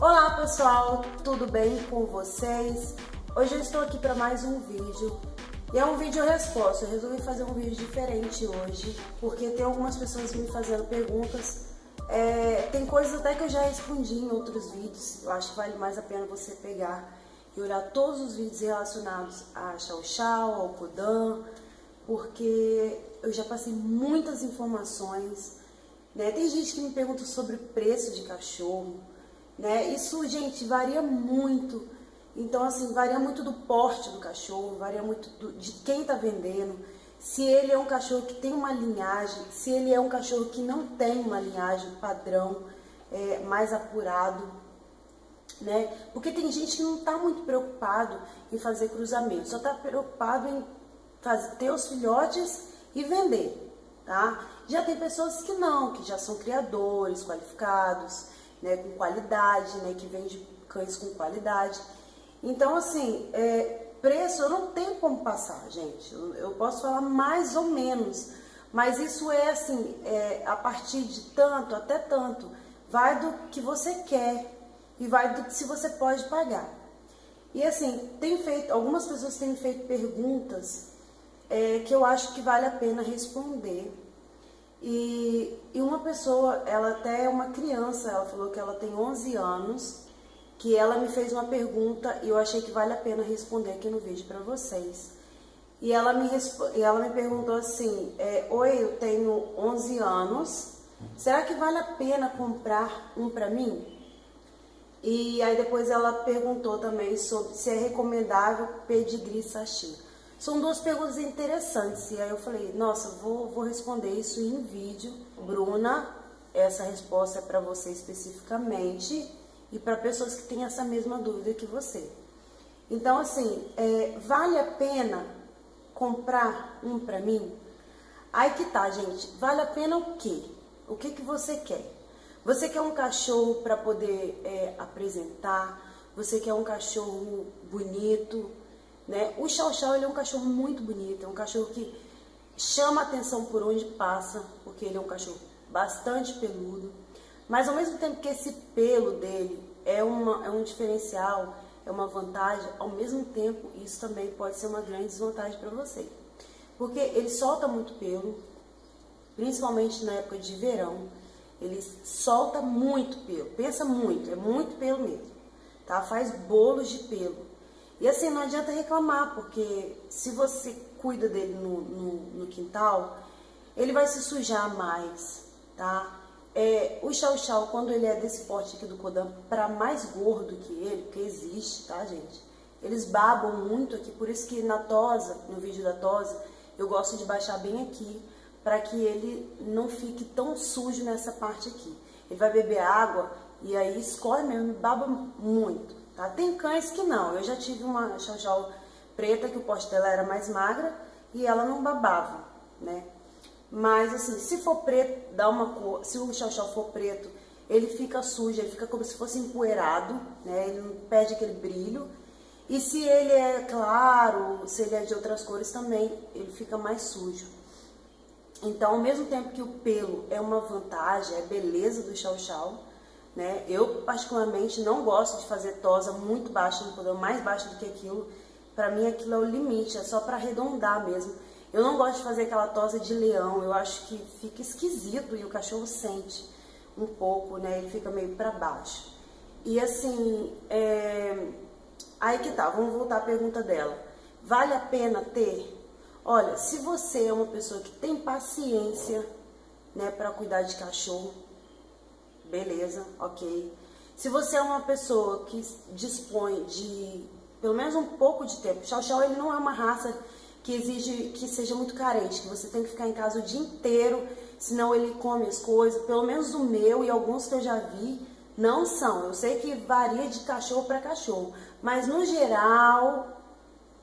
Olá pessoal, tudo bem com vocês? Hoje eu estou aqui para mais um vídeo e é um vídeo resposta. Eu resolvi fazer um vídeo diferente hoje porque tem algumas pessoas me fazendo perguntas. É, tem coisas até que eu já respondi em outros vídeos. Eu acho que vale mais a pena você pegar e olhar todos os vídeos relacionados a Chau Chau, ao Kodan, porque eu já passei muitas informações. Né? Tem gente que me pergunta sobre preço de cachorro. Né? Isso, gente, varia muito. Então, assim, varia muito do porte do cachorro, varia muito do, de quem está vendendo. Se ele é um cachorro que tem uma linhagem, se ele é um cachorro que não tem uma linhagem padrão, é, mais apurado, né? Porque tem gente que não está muito preocupado em fazer cruzamento, só está preocupado em fazer, ter os filhotes e vender, tá? Já tem pessoas que não, que já são criadores qualificados, né, com qualidade, né, que vende cães com qualidade. Então, assim, é, preço eu não tenho como passar, gente. Eu, eu, posso falar mais ou menos, mas isso é assim, é, a partir de tanto até tanto. Vai do que você quer e vai do que se você pode pagar. E assim, tem feito, algumas pessoas têm feito perguntas é, que eu acho que vale a pena responder. E, e uma pessoa, ela até é uma criança, ela falou que ela tem 11 anos, que ela me fez uma pergunta e eu achei que vale a pena responder aqui no vídeo para vocês. E ela me, ela me perguntou assim, é, Oi, eu tenho 11 anos, será que vale a pena comprar um para mim? E aí depois ela perguntou também sobre se é recomendável pedigree sachê. São duas perguntas interessantes. E aí eu falei, nossa, vou, vou responder isso em vídeo. Bruna, essa resposta é para você especificamente e para pessoas que têm essa mesma dúvida que você. Então, assim, é, vale a pena comprar um para mim? Aí que tá, gente. Vale a pena o quê? O que, que você quer? Você quer um cachorro para poder é, apresentar? Você quer um cachorro bonito? Né? O Chau Chau ele é um cachorro muito bonito, é um cachorro que chama atenção por onde passa, porque ele é um cachorro bastante peludo, mas ao mesmo tempo que esse pelo dele é, uma, é um diferencial, é uma vantagem, ao mesmo tempo isso também pode ser uma grande desvantagem para você. Porque ele solta muito pelo, principalmente na época de verão, ele solta muito pelo, pensa muito, é muito pelo mesmo, tá? Faz bolos de pelo. E assim, não adianta reclamar, porque se você cuida dele no, no, no quintal, ele vai se sujar mais, tá? É, o chau chau, quando ele é desse porte aqui do Kodan, para mais gordo que ele, que existe, tá, gente? Eles babam muito aqui, por isso que na tosa, no vídeo da tosa, eu gosto de baixar bem aqui, para que ele não fique tão sujo nessa parte aqui. Ele vai beber água e aí escorre mesmo, baba muito. Tá? Tem cães que não. Eu já tive uma chau preta que o poste dela era mais magra e ela não babava, né? Mas assim, se for preto, dá uma cor. Se o chau for preto, ele fica sujo, ele fica como se fosse empoeirado, né? Ele não perde aquele brilho. E se ele é claro, se ele é de outras cores também, ele fica mais sujo. Então, ao mesmo tempo que o pelo é uma vantagem, é beleza do chau chau, né? Eu, particularmente, não gosto de fazer tosa muito baixa, no poder mais baixo do que aquilo. Para mim, aquilo é o limite, é só para arredondar mesmo. Eu não gosto de fazer aquela tosa de leão, eu acho que fica esquisito e o cachorro sente um pouco, né? Ele fica meio para baixo. E assim, é... aí que tá, vamos voltar à pergunta dela. Vale a pena ter? Olha, se você é uma pessoa que tem paciência, né, para cuidar de cachorro, beleza, ok. Se você é uma pessoa que dispõe de pelo menos um pouco de tempo, Chow Chow ele não é uma raça que exige que seja muito carente, que você tem que ficar em casa o dia inteiro, senão ele come as coisas. Pelo menos o meu e alguns que eu já vi não são. Eu sei que varia de cachorro para cachorro, mas no geral,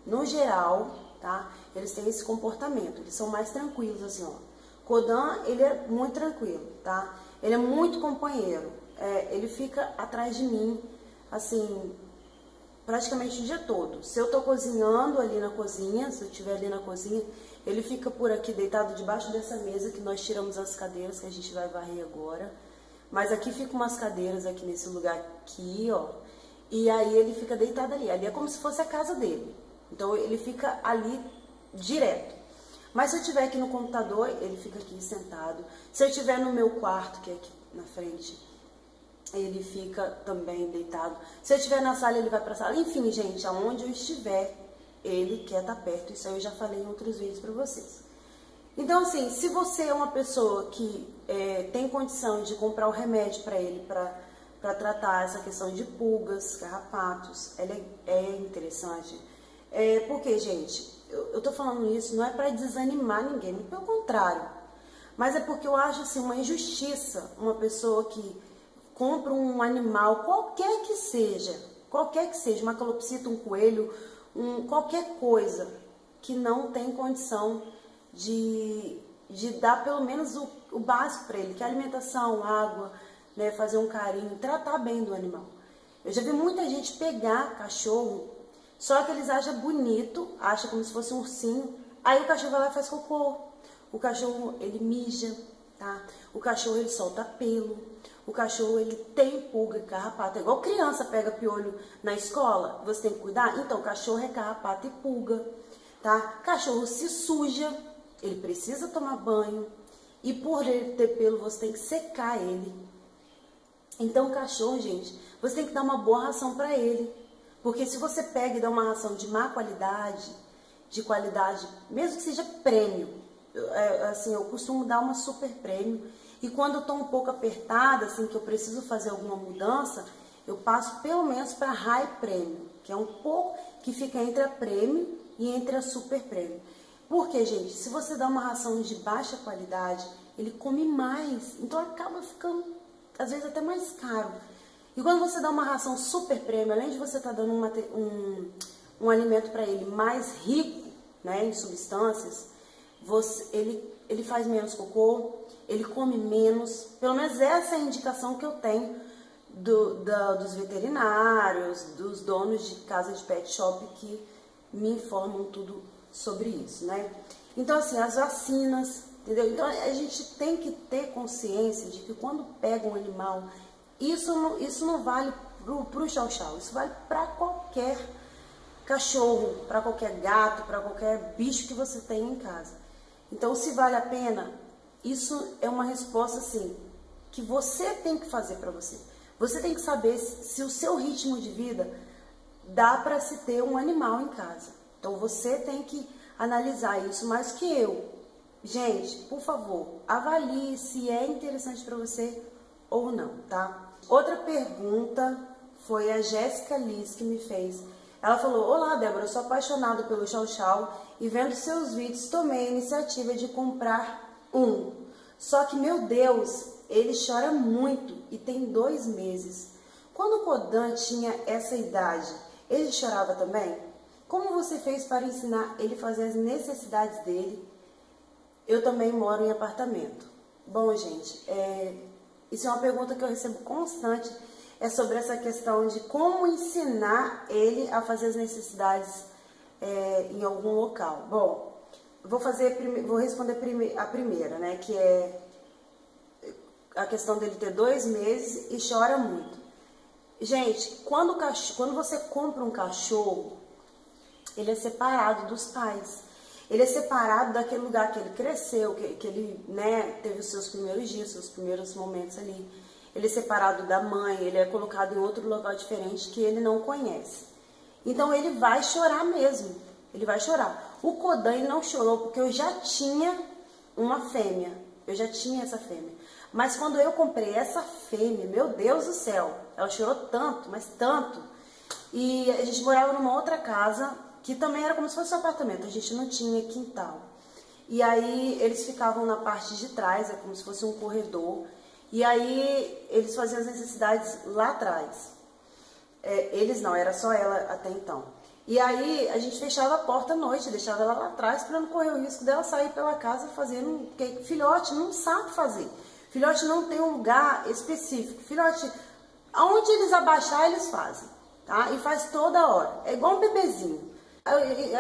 no geral, tá? Eles têm esse comportamento, eles são mais tranquilos assim, ó. Kodan, ele é muito tranquilo, tá? Ele é muito companheiro. É, ele fica atrás de mim, assim, praticamente o dia todo. Se eu tô cozinhando ali na cozinha, se eu estiver ali na cozinha, ele fica por aqui deitado debaixo dessa mesa que nós tiramos as cadeiras que a gente vai varrer agora. Mas aqui ficam umas cadeiras aqui nesse lugar aqui, ó. E aí ele fica deitado ali. Ali é como se fosse a casa dele. Então ele fica ali direto. Mas se eu estiver aqui no computador, ele fica aqui sentado. Se eu estiver no meu quarto, que é aqui na frente, ele fica também deitado. Se eu estiver na sala, ele vai para a sala. Enfim, gente, aonde eu estiver, ele quer estar tá perto. Isso eu já falei em outros vídeos para vocês. Então, assim, se você é uma pessoa que é, tem condição de comprar o remédio para ele, para tratar essa questão de pulgas, carrapatos, é, é interessante. É, porque, gente, eu, eu tô falando isso não é para desanimar ninguém, pelo contrário. Mas é porque eu acho assim, uma injustiça uma pessoa que compra um animal, qualquer que seja, qualquer que seja, uma calopsita, um coelho, um, qualquer coisa que não tem condição de, de dar pelo menos o, o básico para ele, que é alimentação, água, né, fazer um carinho, tratar bem do animal. Eu já vi muita gente pegar cachorro, só que eles acham bonito, acham como se fosse um ursinho, aí o cachorro vai lá e faz cocô. O cachorro, ele mija, tá? O cachorro, ele solta pelo. O cachorro, ele tem pulga, carrapato. É igual criança pega piolho na escola, você tem que cuidar. Então, cachorro é carrapato e pulga, tá? Cachorro se suja, ele precisa tomar banho e por ele ter pelo, você tem que secar ele. Então, o cachorro, gente, você tem que dar uma boa ração para ele. Porque se você pega e dá uma ração de má qualidade, de qualidade, mesmo que seja prêmio, é, assim, eu costumo dar uma super prêmio. E quando eu estou um pouco apertada, assim, que eu preciso fazer alguma mudança, eu passo pelo menos para high prêmio, que é um pouco que fica entre a prêmio e entre a super prêmio. Porque, gente, se você dá uma ração de baixa qualidade, ele come mais, então acaba ficando, às vezes, até mais caro. E quando você dá uma ração super prêmio, além de você estar tá dando um, um, um alimento para ele mais rico né, em substâncias, você, ele, ele faz menos cocô, ele come menos. Pelo menos essa é a indicação que eu tenho do, da, dos veterinários, dos donos de casa de pet shop que me informam tudo sobre isso, né? Então, assim, as vacinas, entendeu? Então, a gente tem que ter consciência de que quando pega um animal, isso não, isso não vale pro, pro chau-chau, isso vale para qualquer cachorro, para qualquer gato, para qualquer bicho que você tenha em casa. Então, se vale a pena, isso é uma resposta, assim, que você tem que fazer para você. Você tem que saber se o seu ritmo de vida dá para se ter um animal em casa. Então você tem que analisar isso mais que eu. Gente, por favor, avalie se é interessante para você ou não, tá? Outra pergunta foi a Jéssica Liz que me fez. Ela falou: Olá, Débora, eu sou apaixonada pelo Chau Chau e vendo seus vídeos tomei a iniciativa de comprar um. Só que, meu Deus, ele chora muito e tem dois meses. Quando o Kodan tinha essa idade, ele chorava também? Como você fez para ensinar ele a fazer as necessidades dele? Eu também moro em apartamento. Bom, gente, é, isso é uma pergunta que eu recebo constante. É sobre essa questão de como ensinar ele a fazer as necessidades é, em algum local. Bom, vou fazer, vou responder a primeira, né? Que é a questão dele ter dois meses e chora muito. Gente, quando, quando você compra um cachorro, ele é separado dos pais. Ele é separado daquele lugar que ele cresceu, que, que ele né, teve os seus primeiros dias, seus primeiros momentos ali. Ele é separado da mãe, ele é colocado em outro local diferente que ele não conhece. Então ele vai chorar mesmo, ele vai chorar. O Kodan não chorou porque eu já tinha uma fêmea, eu já tinha essa fêmea. Mas quando eu comprei essa fêmea, meu Deus do céu, ela chorou tanto, mas tanto. E a gente morava numa outra casa que também era como se fosse um apartamento, a gente não tinha quintal. E aí eles ficavam na parte de trás, é como se fosse um corredor, e aí eles faziam as necessidades lá atrás. É, eles não, era só ela até então. E aí a gente fechava a porta à noite, deixava ela lá atrás para não correr o risco dela sair pela casa fazendo. Porque filhote não sabe fazer. Filhote não tem um lugar específico. Filhote, aonde eles abaixar, eles fazem. Tá? E faz toda hora. É igual um bebezinho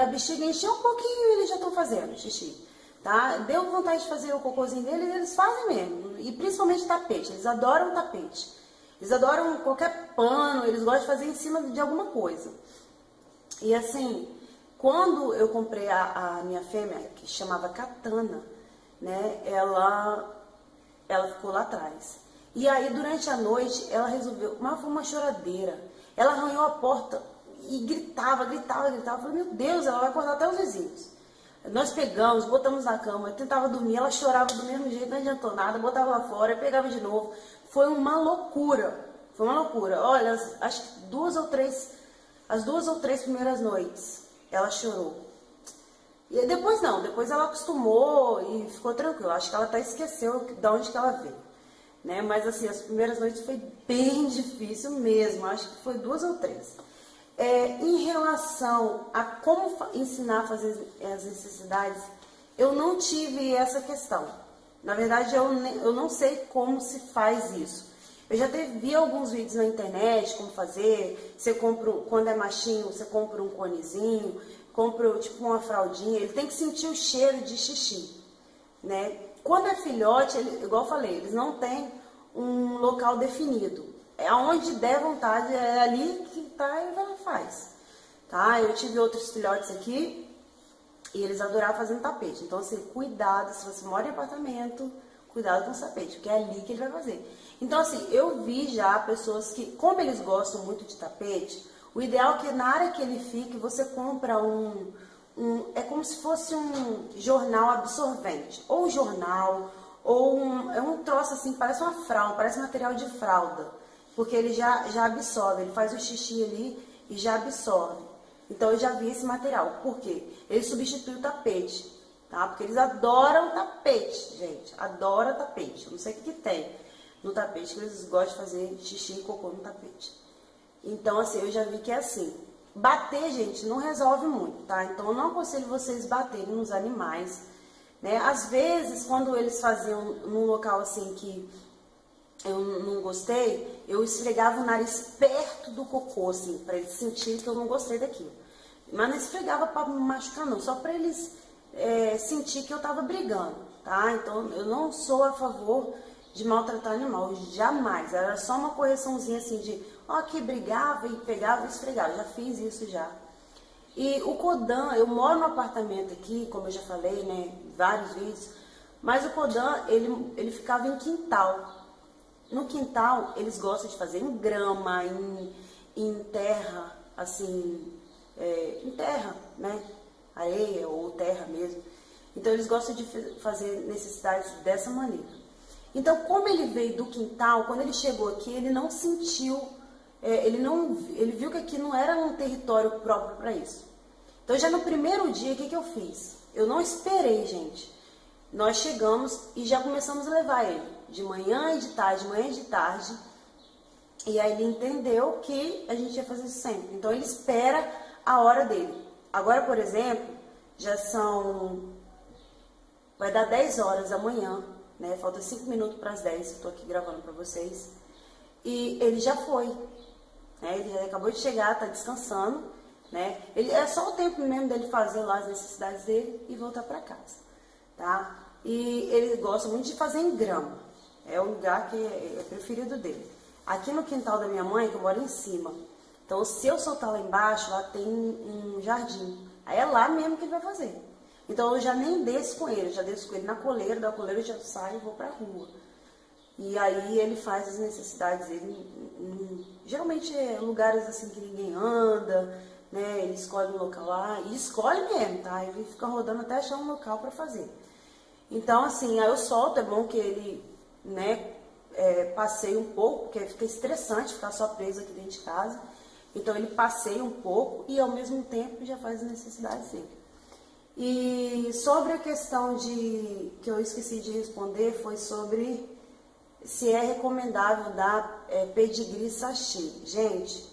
a bexiga encheu um pouquinho e eles já estão fazendo xixi. tá? Deu vontade de fazer o cocôzinho deles, eles fazem mesmo. E principalmente tapete, eles adoram tapete. Eles adoram qualquer pano, eles gostam de fazer em cima de alguma coisa. E assim, quando eu comprei a, a minha fêmea, que chamava Katana, né, ela, ela ficou lá atrás. E aí, durante a noite, ela resolveu, mas foi uma choradeira. Ela arranhou a porta e gritava, gritava, gritava. Falei, meu Deus, ela vai acordar até os vizinhos. Nós pegamos, botamos na cama, tentava dormir, ela chorava do mesmo jeito, não adiantou nada, botava lá fora, pegava de novo. Foi uma loucura, foi uma loucura. Olha, acho que duas ou três, as duas ou três primeiras noites, ela chorou. E depois não, depois ela acostumou e ficou tranquila. Acho que ela até esqueceu de onde que ela veio. Né? Mas assim, as primeiras noites foi bem difícil mesmo, acho que foi duas ou três. É, em relação a como ensinar a fazer as necessidades, eu não tive essa questão. Na verdade, eu, eu não sei como se faz isso. Eu já teve, vi alguns vídeos na internet como fazer. Você compra, quando é machinho, você compra um conezinho, compra tipo uma fraldinha. Ele tem que sentir o cheiro de xixi, né? Quando é filhote, ele, igual eu falei, eles não têm um local definido é aonde der vontade, é ali que tá e ela faz. Tá? Eu tive outros filhotes aqui e eles adoravam fazendo tapete. Então, assim, cuidado, se você mora em apartamento, cuidado com o tapete, porque é ali que ele vai fazer. Então, assim, eu vi já pessoas que, como eles gostam muito de tapete, o ideal é que na área que ele fique, você compra um, um é como se fosse um jornal absorvente, ou um jornal, ou um, é um troço assim, parece uma fralda, parece material de fralda porque ele já, já absorve, ele faz o xixi ali e já absorve. Então eu já vi esse material. Por quê? Ele substitui o tapete, tá? Porque eles adoram tapete, gente. Adoram tapete. Eu não sei o que, que tem no tapete, que eles gostam de fazer xixi e cocô no tapete. Então, assim, eu já vi que é assim. Bater, gente, não resolve muito, tá? Então eu não aconselho vocês baterem nos animais. Né? Às vezes, quando eles faziam num local assim que eu não gostei, eu esfregava o nariz perto do cocô, assim, para eles sentirem que eu não gostei daquilo. Mas não esfregava para me machucar, não, só para eles é, sentir que eu estava brigando, tá? Então, eu não sou a favor de maltratar animal, jamais. Era só uma correçãozinha assim de, ó, que brigava e pegava e esfregava. Já fiz isso já. E o Kodan, eu moro no apartamento aqui, como eu já falei, né, vários vídeos, mas o Kodan, ele, ele ficava em quintal. No quintal, eles gostam de fazer em grama, em, em terra, assim, é, em terra, né? Areia ou terra mesmo. Então, eles gostam de fazer necessidades dessa maneira. Então, como ele veio do quintal, quando ele chegou aqui, ele não sentiu, é, ele, não, ele viu que aqui não era um território próprio para isso. Então, já no primeiro dia, o que, que eu fiz? Eu não esperei, gente. Nós chegamos e já começamos a levar ele de manhã e de tarde, de manhã e de tarde. E aí ele entendeu que a gente ia fazer isso sempre. Então ele espera a hora dele. Agora, por exemplo, já são. Vai dar 10 horas da manhã, né? Falta 5 minutos para as 10 que eu tô aqui gravando para vocês. E ele já foi. Né? Ele acabou de chegar, tá descansando. Né? Ele, é só o tempo mesmo dele fazer lá as necessidades dele e voltar para casa. Tá? E ele gosta muito de fazer em grama. É o lugar que é preferido dele. Aqui no quintal da minha mãe, que eu moro em cima. Então, se eu soltar lá embaixo, lá tem um jardim. Aí é lá mesmo que ele vai fazer. Então, eu já nem desço com ele, já desço com ele na coleira, da coleira eu já saio e vou pra rua. E aí ele faz as necessidades dele. geralmente é lugares assim que ninguém anda, né? Ele escolhe um local lá, e escolhe mesmo, tá? Ele fica rodando até achar um local para fazer. Então, assim, aí eu solto, é bom que ele né, é, passeia um pouco, porque fica estressante ficar só preso aqui dentro de casa. Então ele passeia um pouco e ao mesmo tempo já faz as necessidades dele. E sobre a questão de que eu esqueci de responder foi sobre se é recomendável dar é, pedigree sachê. Gente,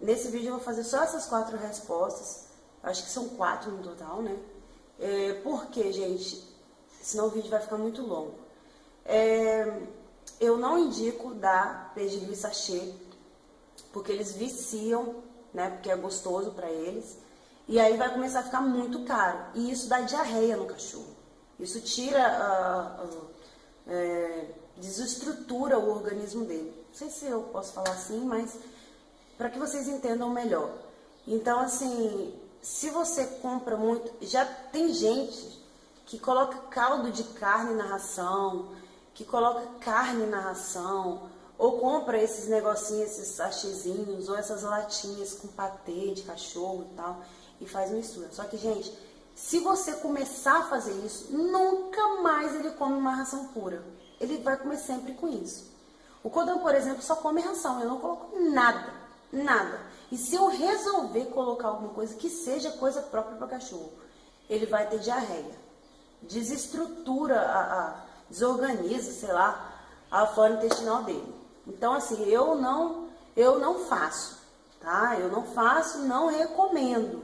nesse vídeo eu vou fazer só essas quatro respostas. Acho que são quatro no total, né? É, por quê, gente? Senão o vídeo vai ficar muito longo. É, eu não indico dar pedigree sachê, porque eles viciam, né? Porque é gostoso para eles. E aí vai começar a ficar muito caro. E isso dá diarreia no cachorro. Isso tira, a, a, é, desestrutura o organismo dele. Não sei se eu posso falar assim, mas para que vocês entendam melhor. Então, assim, se você compra muito, já tem gente que coloca caldo de carne na ração, que coloca carne na ração, ou compra esses negocinhos, esses sachezinhos, ou essas latinhas com patê de cachorro e tal, e faz mistura. Só que, gente, se você começar a fazer isso, nunca mais ele come uma ração pura. Ele vai comer sempre com isso. O Kodan, por exemplo, só come ração, eu não coloco nada, nada. E se eu resolver colocar alguma coisa que seja coisa própria para cachorro, ele vai ter diarreia. Desestrutura, a, a, desorganiza, sei lá, a flora intestinal dele. Então, assim, eu não, eu não faço, tá? Eu não faço, não recomendo,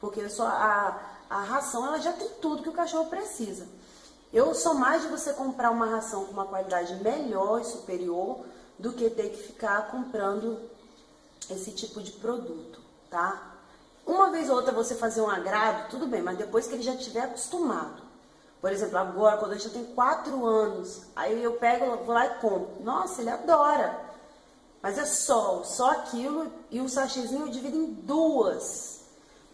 porque só a, a ração ela já tem tudo que o cachorro precisa. Eu sou mais de você comprar uma ração com uma qualidade melhor e superior do que ter que ficar comprando esse tipo de produto, tá? Uma vez ou outra você fazer um agrado, tudo bem, mas depois que ele já estiver acostumado. Por exemplo, agora, quando ele já tem 4 anos, aí eu pego, vou lá e compro. Nossa, ele adora. Mas é só, só aquilo e o sachêzinho eu divido em duas.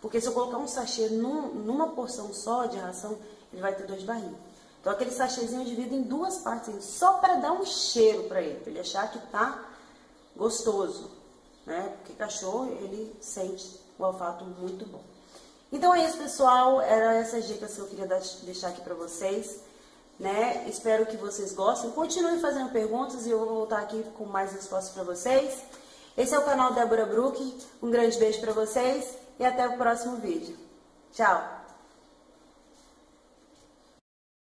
Porque se eu colocar um sachê num, numa porção só de ração, ele vai ter dor de barriga. Então aquele sachêzinho eu divido em duas partes, só para dar um cheiro para ele, para ele achar que tá gostoso né? Porque cachorro, ele sente o olfato muito bom. Então é isso, pessoal. Eram essas dicas que eu queria deixar aqui para vocês. Né? Espero que vocês gostem. Continuem fazendo perguntas e eu vou voltar aqui com mais respostas para vocês. Esse é o canal Débora Brook. Um grande beijo para vocês e até o próximo vídeo. Tchau!